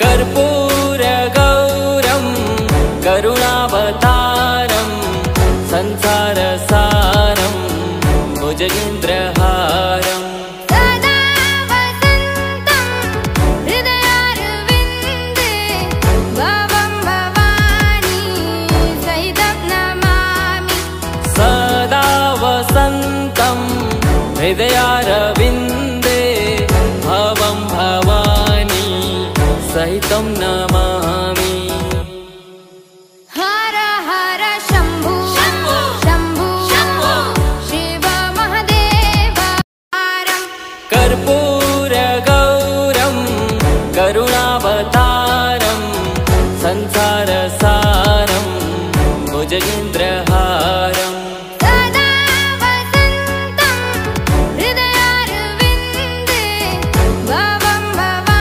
कर्पूरगौरं करुणावतारं संसारसारं भुजगेन्द्रहारम् हृदयारविन्दे सहितं नमामि। हर हर शम्भु। शम्भु। शिव महदेव कर्पूरगौरं करुणावतारं संसारसारं भुजगेन्द्रहारम्